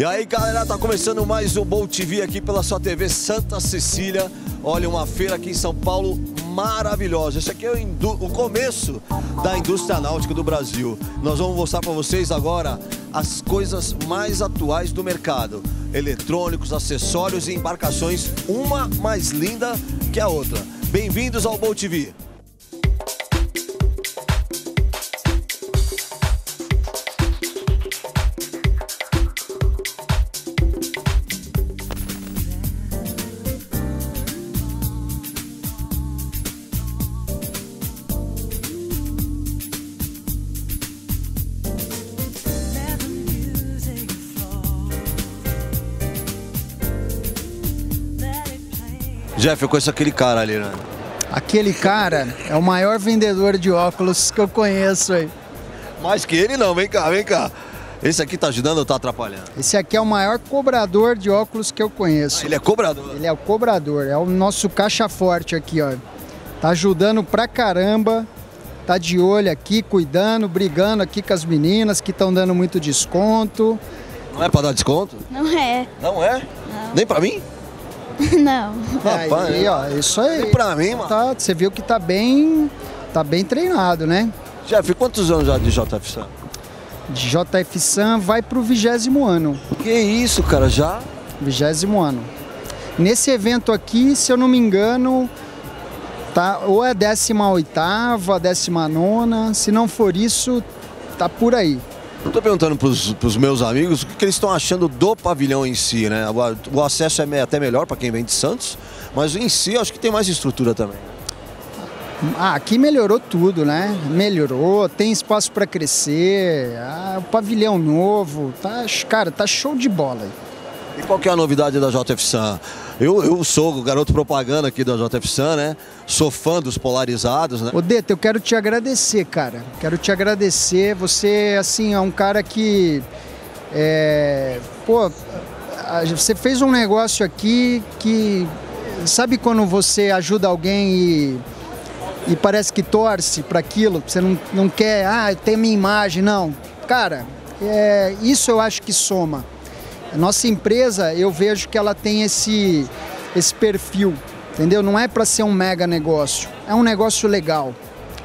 E aí, galera, tá começando mais um Bolt TV aqui pela sua TV Santa Cecília. Olha, uma feira aqui em São Paulo maravilhosa. Esse aqui é o, o começo da indústria náutica do Brasil. Nós vamos mostrar para vocês agora as coisas mais atuais do mercado: eletrônicos, acessórios e embarcações, uma mais linda que a outra. Bem-vindos ao Bolt TV. Jeff, eu conheço aquele cara ali, né? Aquele cara é o maior vendedor de óculos que eu conheço aí. Mais que ele não, vem cá, vem cá. Esse aqui tá ajudando ou tá atrapalhando? Esse aqui é o maior cobrador de óculos que eu conheço. Ah, ele é cobrador? Ele é o cobrador, é o nosso caixa forte aqui, ó. Tá ajudando pra caramba, tá de olho aqui, cuidando, brigando aqui com as meninas que estão dando muito desconto. Não é pra dar desconto? Não é. Não é? Não. Nem pra mim? Não. Rapaz, aí, ó, isso aí. Nem pra mim, mano. Tá, você viu que tá bem, tá bem treinado, né? Jeff, quantos anos já de JF De JF Sam vai pro vigésimo ano. Que isso, cara, já? Vigésimo ano. Nesse evento aqui, se eu não me engano, tá ou é 18 oitava, 19 se não for isso, tá por aí. Eu tô perguntando pros, pros meus amigos o que, que eles estão achando do pavilhão em si, né? O, o acesso é até melhor para quem vem de Santos, mas em si acho que tem mais estrutura também. Ah, aqui melhorou tudo, né? Melhorou, tem espaço para crescer, ah, o pavilhão novo, tá, cara, tá show de bola. aí. E qual que é a novidade da JF Sun? Eu, eu sou o garoto propaganda aqui da JF Sun, né? Sou fã dos polarizados, né? Ô Deta, eu quero te agradecer, cara. Quero te agradecer. Você, assim, é um cara que. É, pô, você fez um negócio aqui que. Sabe quando você ajuda alguém e, e parece que torce para aquilo? Você não, não quer, ah, tem minha imagem, não. Cara, é, isso eu acho que soma. Nossa empresa, eu vejo que ela tem esse, esse perfil, entendeu? Não é para ser um mega negócio, é um negócio legal,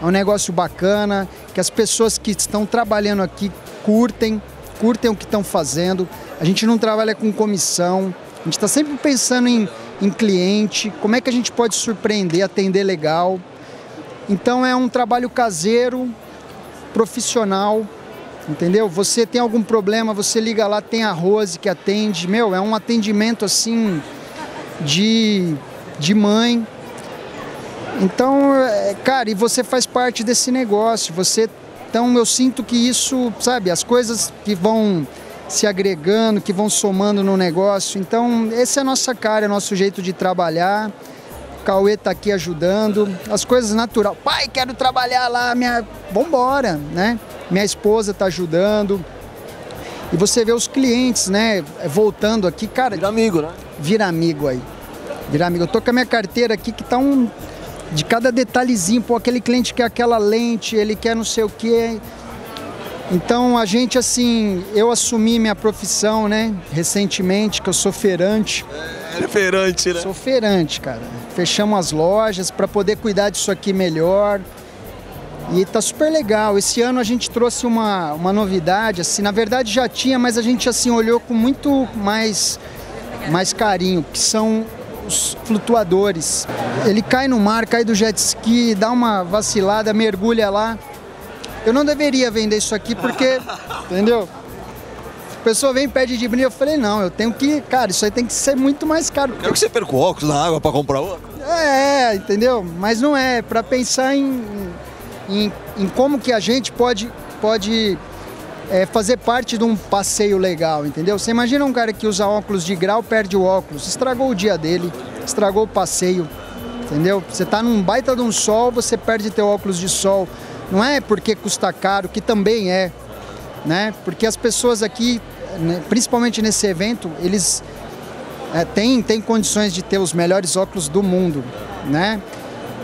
é um negócio bacana, que as pessoas que estão trabalhando aqui curtem, curtem o que estão fazendo. A gente não trabalha com comissão, a gente está sempre pensando em, em cliente, como é que a gente pode surpreender, atender legal. Então é um trabalho caseiro, profissional, Entendeu? Você tem algum problema, você liga lá, tem a Rose que atende. Meu, é um atendimento assim de, de mãe. Então, é, cara, e você faz parte desse negócio. Você, então eu sinto que isso, sabe, as coisas que vão se agregando, que vão somando no negócio. Então, esse é a nossa cara, é nosso jeito de trabalhar. O Cauê tá aqui ajudando. As coisas natural. Pai, quero trabalhar lá, minha. Vambora, né? Minha esposa tá ajudando. E você vê os clientes, né? Voltando aqui, cara, Vira amigo, né? vira amigo aí. Vira amigo. Eu tô com a minha carteira aqui que tá um. De cada detalhezinho, pô, aquele cliente quer aquela lente, ele quer não sei o quê. Então a gente assim, eu assumi minha profissão, né, recentemente, que eu sou feirante. É referente, né? Sou feirante, cara. Fechamos as lojas para poder cuidar disso aqui melhor. E tá super legal. Esse ano a gente trouxe uma, uma novidade, assim, na verdade já tinha, mas a gente assim olhou com muito mais, mais carinho, que são os flutuadores. Ele cai no mar, cai do jet ski, dá uma vacilada, mergulha lá. Eu não deveria vender isso aqui porque, entendeu? A pessoa vem e pede de brinde, eu falei, não, eu tenho que, cara, isso aí tem que ser muito mais caro. Quero que você perca o óculos na água para comprar outro. É, entendeu? Mas não é, para pensar em, em, em como que a gente pode, pode é, fazer parte de um passeio legal, entendeu? Você imagina um cara que usa óculos de grau, perde o óculos, estragou o dia dele, estragou o passeio, entendeu? Você tá num baita de um sol, você perde teu óculos de sol. Não é porque custa caro, que também é, né? Porque as pessoas aqui, né, principalmente nesse evento, eles é, têm, têm condições de ter os melhores óculos do mundo, né?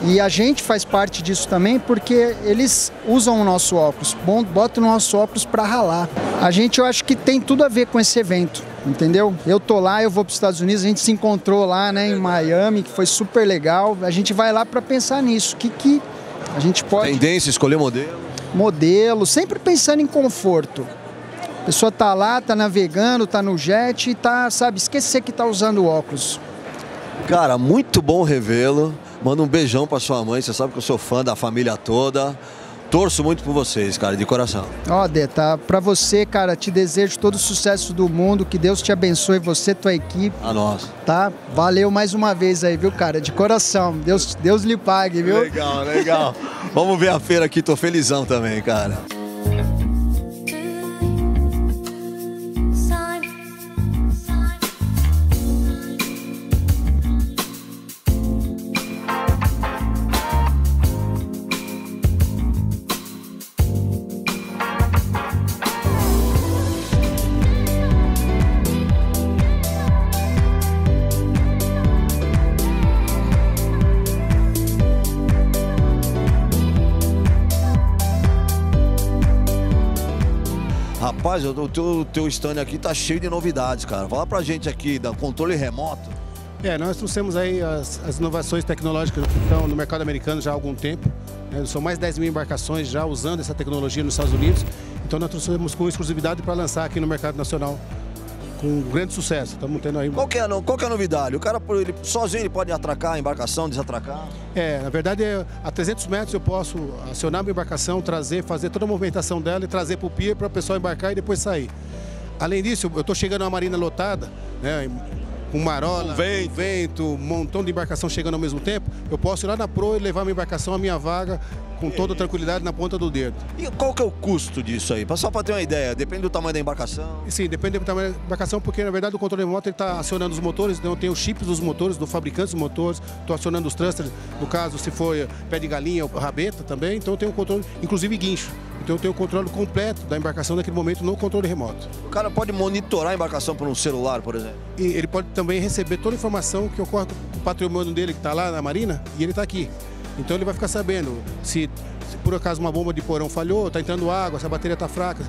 E a gente faz parte disso também porque eles usam o nosso óculos, botam o nosso óculos para ralar. A gente eu acho que tem tudo a ver com esse evento. entendeu? Eu tô lá, eu vou para os Estados Unidos, a gente se encontrou lá, né, em Miami, que foi super legal. A gente vai lá para pensar nisso, que que a gente pode Tendência, escolher modelo. modelo, sempre pensando em conforto. A pessoa tá lá, tá navegando, tá no jet e tá, sabe, esquecer que tá usando óculos. Cara, muito bom revê-lo. Manda um beijão pra sua mãe, você sabe que eu sou fã da família toda. Torço muito por vocês, cara, de coração. Ó, Dê, tá pra você, cara, te desejo todo o sucesso do mundo, que Deus te abençoe, você, tua equipe, A nós. tá? Valeu mais uma vez aí, viu, cara? De coração. Deus, Deus lhe pague, viu? Legal, legal. Vamos ver a feira aqui, tô felizão também, cara. Rapaz, o teu, teu stand aqui tá cheio de novidades, cara. Fala pra gente aqui da controle remoto. É, nós trouxemos aí as, as inovações tecnológicas que estão no mercado americano já há algum tempo. né? São mais de 10 mil embarcações já usando essa tecnologia nos Estados Unidos. Então nós trouxemos com exclusividade para lançar aqui no mercado nacional com grande sucesso. Estamos tendo aí. Qual que é, qual que é a novidade? O cara, ele, sozinho, ele pode atracar a embarcação, desatracar? É, na verdade, é, a 300 metros eu posso acionar minha embarcação, trazer, fazer toda a movimentação dela e trazer para o pier para o pessoal embarcar e depois sair. Além disso, eu estou chegando a marina lotada, né, com marola, Com vento. com vento, um montão de embarcação chegando ao mesmo tempo. Eu posso ir lá na proa e levar minha embarcação, a minha vaga, com toda tranquilidade na ponta do dedo. E qual que é o custo disso aí? Só pra ter uma ideia, depende do tamanho da embarcação. Sim, depende do tamanho da embarcação, porque na verdade o controle remoto está acionando os motores, então tenho os chips dos motores, do fabricante dos motores, estou acionando os thrusters, no caso se for pé de galinha ou rabeta também, então tenho o controle, inclusive guincho. Então eu tenho o controle completo da embarcação naquele momento no controle remoto. O cara pode monitorar a embarcação por um celular, por exemplo. E ele pode também receber toda a informação que ocorre com o patrimônio dele que está lá na marina e ele está aqui. Então ele vai ficar sabendo se, se por acaso uma bomba de porão falhou, está entrando água, se a bateria está fraca,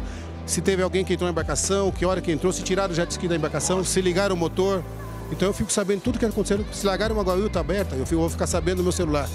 se teve alguém que entrou na embarcação, que hora que entrou, se tiraram o jet ski da embarcação, se ligaram o motor. Então eu fico sabendo tudo que está acontecendo. Se largaram uma guaíta aberta, eu fico- vou ficar sabendo no meu celular.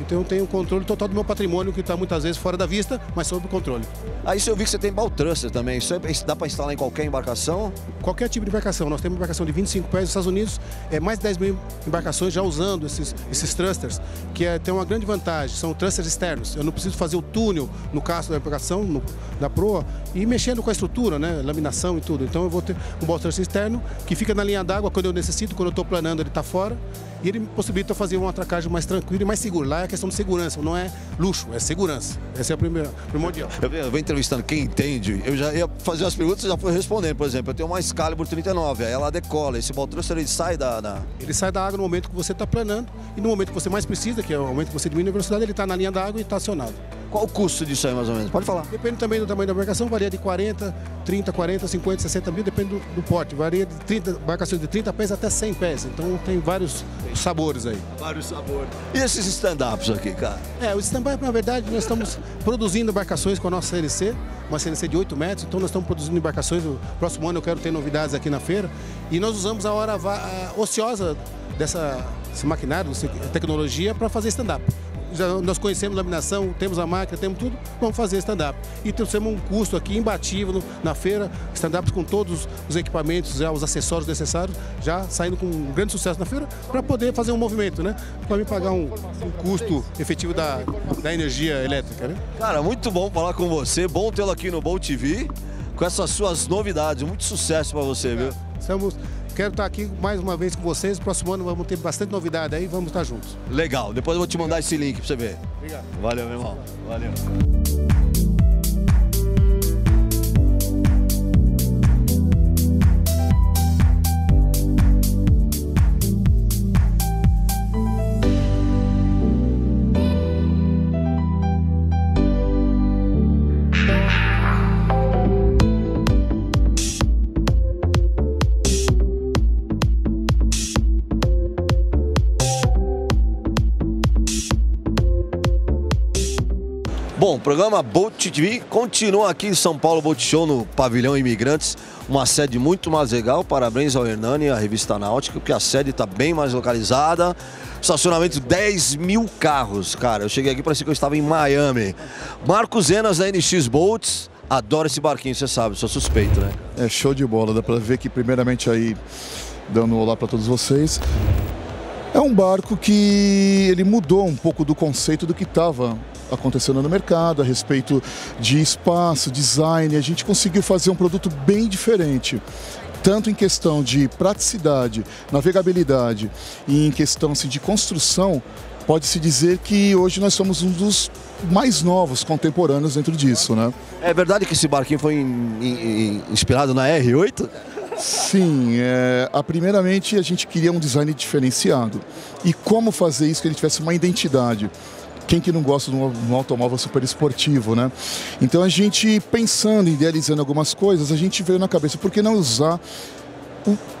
Então eu tenho o controle total do meu patrimônio, que está muitas vezes fora da vista, mas sob o controle. Aí eu vi que você tem baltruster também. Isso é- isso dá pra instalar em qualquer embarcação? Qualquer tipo de embarcação. Nós temos embarcação de 25 pés nos Estados Unidos, é mais de 10 mil embarcações já usando esses, esses thrusters, que é, tem uma grande vantagem, são thrusters externos. Eu não preciso fazer o túnel no casco da embarcação, no, da proa, e mexendo com a estrutura, né, laminação e tudo. Então eu vou ter um ball thruster externo que fica na linha d'água quando eu necessito, quando eu estou planando ele está fora, e ele possibilita fazer uma atracagem mais tranquila e mais segura. Lá é questão de segurança, não é luxo, é segurança. Essa é a primeira, primordial. Eu venho, eu venho entrevistando quem entende. Eu já ia fazer as perguntas e já fui respondendo. Por exemplo, eu tenho uma Excalibur 39, aí ela decola. Esse baltruster ele sai da. da- Ele sai da água no momento que você está planando e no momento que você mais precisa, que é o momento que você diminui a velocidade, ele está na linha da água e está acionado. Qual o custo disso aí, mais ou menos? Pode falar. Depende também do tamanho da embarcação, varia de 40, 30, 40, 50, 60 mil, depende do, do porte. Varia de 30, embarcações de 30 pés até 100 pés. Então tem vários sabores aí. Vários sabores. E esses stand-ups aqui, cara? É, o stand-by, na verdade, nós estamos produzindo embarcações com a nossa CNC, uma CNC de 8 metros, então nós estamos produzindo embarcações. No próximo ano eu quero ter novidades aqui na feira. E nós usamos a hora ociosa dessa, desse maquinário, dessa tecnologia, para fazer stand-up. Já nós conhecemos laminação, temos a máquina, temos tudo, vamos fazer stand-up. E temos um custo aqui imbatível na feira, stand-ups com todos os equipamentos, já os acessórios necessários, já saindo com um grande sucesso na feira, para poder fazer um movimento, né? Para me pagar um, um custo efetivo da, da energia elétrica, né? Cara, muito bom falar com você. Bom tê-lo aqui no Bolt TV. Com essas suas novidades. Muito sucesso pra você, viu? Estamos, quero estar aqui mais uma vez com vocês. Próximo ano vamos ter bastante novidade aí, vamos estar juntos. Legal. Depois eu vou te mandar esse link pra você ver. Obrigado. Valeu, meu irmão. Valeu. Programa Boat TV continua aqui em São Paulo, Boat Show no Pavilhão Imigrantes. Uma sede muito mais legal. Parabéns ao Hernani e à revista Náutica, porque a sede está bem mais localizada. Estacionamento 10 mil carros, cara. Eu cheguei aqui, parecia que eu estava em Miami. Marcos Zenas da NX Boats. Adoro esse barquinho, você sabe, sou suspeito, né? É show de bola, dá para ver que primeiramente aí, dando um olá para todos vocês, é um barco que ele mudou um pouco do conceito do que estava acontecendo no mercado a respeito de espaço, design. A gente conseguiu fazer um produto bem diferente tanto em questão de praticidade, navegabilidade e em questão assim, de construção, pode-se dizer que hoje nós somos um dos mais novos contemporâneos dentro disso, né? É verdade que esse barquinho foi in, in, inspirado na R8? Sim, é, a, primeiramente a gente queria um design diferenciado. E como fazer isso que ele tivesse uma identidade? Quem que não gosta de um, automóvel super esportivo, né? Então a gente pensando, idealizando algumas coisas, a gente veio na cabeça, por que não usar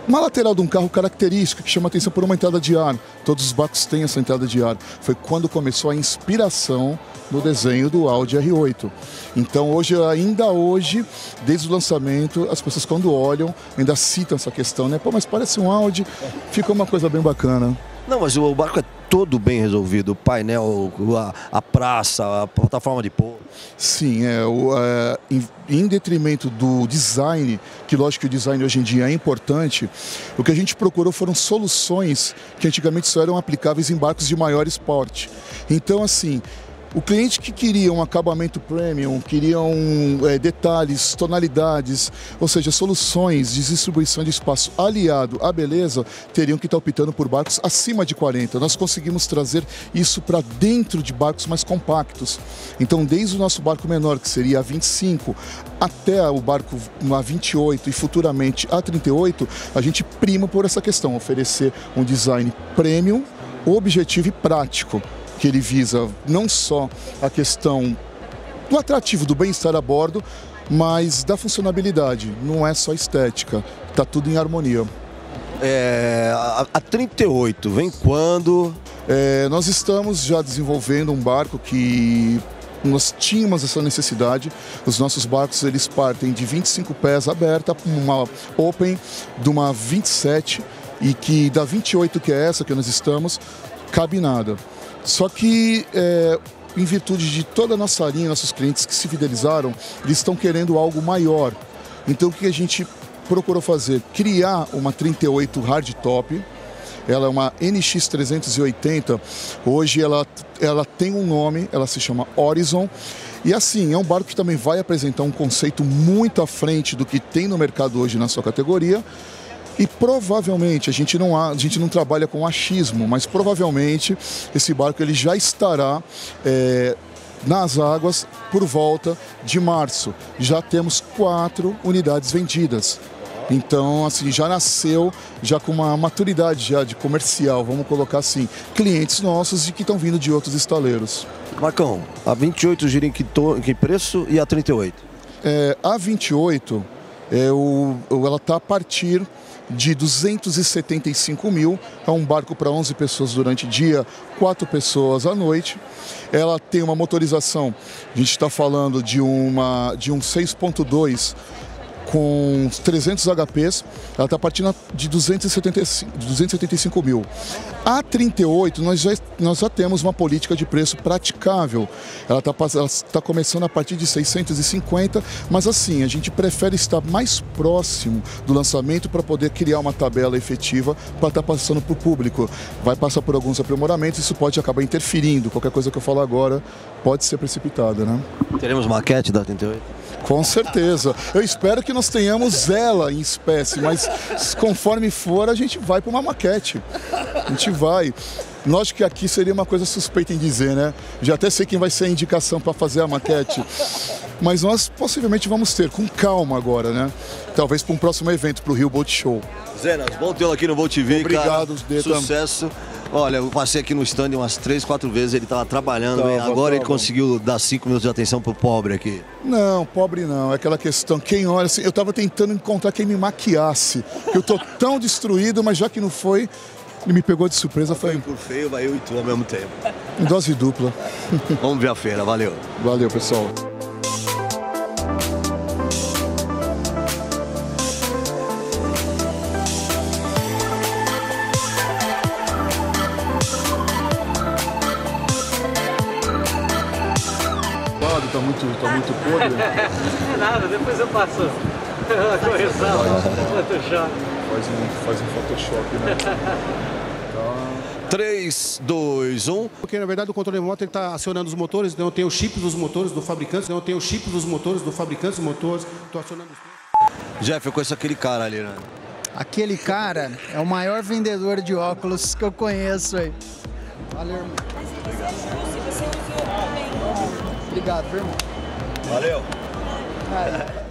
uma lateral de um carro característica que chama atenção por uma entrada de ar. Todos os barcos têm essa entrada de ar. Foi quando começou a inspiração no desenho do Audi R8. Então hoje, ainda hoje, desde o lançamento, as pessoas quando olham ainda citam essa questão, né? Pô, mas parece um Audi, fica uma coisa bem bacana. Não, mas o barco é todo bem resolvido. O painel, a, a praça, a plataforma de pôr. Sim, é, o, é, em, em, detrimento do design, que lógico que o design hoje em dia é importante, o que a gente procurou foram soluções que antigamente só eram aplicáveis em barcos de maior esporte. Então, assim, o cliente que queria um acabamento premium, queria um, é, detalhes, tonalidades, ou seja, soluções de distribuição de espaço aliado à beleza, teriam que estar optando por barcos acima de 40. Nós conseguimos trazer isso para dentro de barcos mais compactos. Então, desde o nosso barco menor, que seria a 25, até o barco a 28 e futuramente a 38, a gente prima por essa questão, oferecer um design premium, objetivo e prático que ele visa não só a questão do atrativo, do bem-estar a bordo, mas da funcionabilidade. Não é só estética, está tudo em harmonia. É, a, a 38, vem quando? É, nós estamos já desenvolvendo um barco que nós tínhamos essa necessidade. Os nossos barcos eles partem de 25 pés aberta, uma open de uma 27 e que da 28 que é essa que nós estamos, cabe nada. Só que é, em virtude de toda a nossa linha, nossos clientes que se fidelizaram, eles estão querendo algo maior. Então o que a gente procurou fazer? Criar uma 38 hardtop. Ela é uma NX 380. Hoje ela, ela tem um nome, ela se chama Horizon. E assim, é um barco que também vai apresentar um conceito muito à frente do que tem no mercado hoje na sua categoria. E provavelmente, a gente não, há, a gente não trabalha com achismo, mas provavelmente esse barco ele já estará é, nas águas por volta de março. Já temos quatro unidades vendidas. Então, assim, já nasceu já com uma maturidade já de comercial, vamos colocar assim, clientes nossos e que estão vindo de outros estaleiros. Marcão, a 28 gira em que, to... em que preço e a 38? É, a 28, é o, ela está a partir de 275 mil. É um barco para 11 pessoas durante o dia, 4 pessoas à noite. Ela tem uma motorização, a gente está falando de, uma, de um 6.2 com 300 HPs, ela está partindo de 275, 275 mil. A 38, nós já, nós já temos uma política de preço praticável. Ela está tá começando a partir de 650, mas assim, a gente prefere estar mais próximo do lançamento para poder criar uma tabela efetiva para estar tá passando para o público. Vai passar por alguns aprimoramentos, isso pode acabar interferindo. Qualquer coisa que eu falar agora pode ser precipitada, né? Teremos maquete da 38? Com certeza. Eu espero que nós tenhamos ela em espécie, mas conforme for, a gente vai para uma maquete. A gente vai. Lógico que aqui seria uma coisa suspeita em dizer, né? Já até sei quem vai ser a indicação para fazer a maquete. Mas nós possivelmente vamos ter, com calma agora, né? Talvez para um próximo evento, para o Rio Boat Show. Zenas, bom tê-lo aqui no Boat TV, Obrigado, cara. Sucesso. Olha, eu passei aqui no stand umas três, quatro vezes, ele estava trabalhando, tava, agora tava. ele conseguiu dar cinco minutos de atenção pro pobre aqui. Não, pobre não, é aquela questão, quem olha assim, eu estava tentando encontrar quem me maquiasse, eu tô tão destruído, mas já que não foi, Ele me pegou de surpresa, Foi foi por feio, vai eu e tu ao mesmo tempo. em dose dupla. Vamos ver a feira, valeu. Valeu, pessoal. Tá muito, muito podre. É nada, depois eu passo a correção, Photoshop. Faz um, faz um Photoshop, né? 3, 2, 1. Porque na verdade o controle remoto está acionando os motores, então eu tenho o chip dos motores do fabricante, então eu tenho o chip dos motores do fabricante dos motores, estou acionando os Jeff, eu conheço aquele cara ali, né? Aquele cara é o maior vendedor de óculos que eu conheço aí. Valeu, irmão. Obrigado, viu, irmão. Valeu. Cara,